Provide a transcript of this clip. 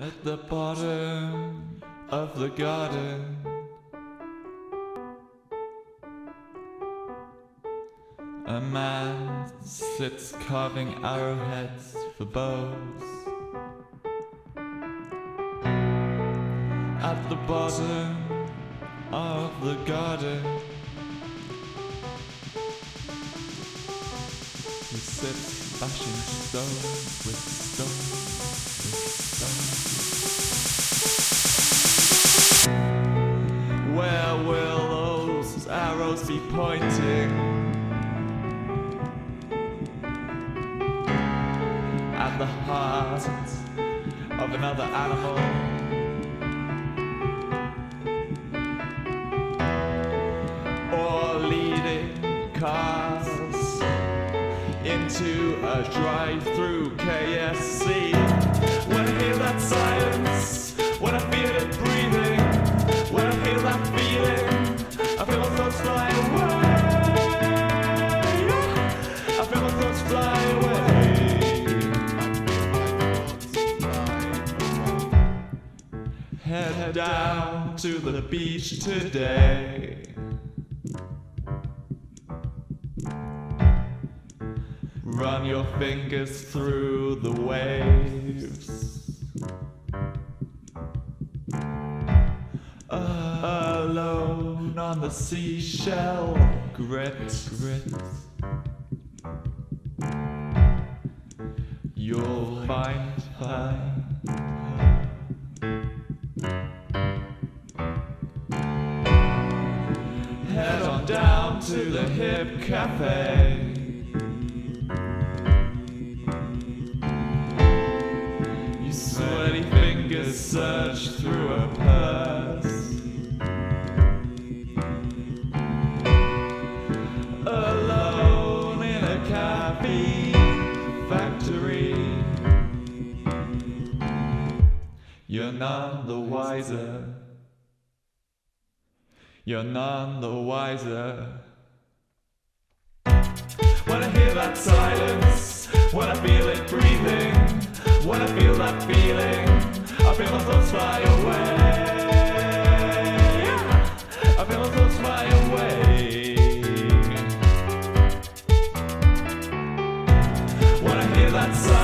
At the bottom of the garden, a man sits carving arrowheads for bows. At the bottom of the garden, he sits bashing stone with stone. Where will those arrows be pointing? At the heart of another animal. Into a drive-through KFC. When I hear that silence, when I feel it breathing, when I feel that feeling, I feel my thoughts fly away. I feel my thoughts fly away. Head down to the beach today. Run your fingers through the waves. Alone on the seashell, grit, grit. You'll find her. Head on down to the hip cafe. Sweaty fingers search through a purse. Alone in a caffeine factory. You're none the wiser. You're none the wiser. When I hear that silence, when I feel it breathing, when I feel that feeling. I feel my thoughts fly away. I feel my thoughts fly away. When I hear that.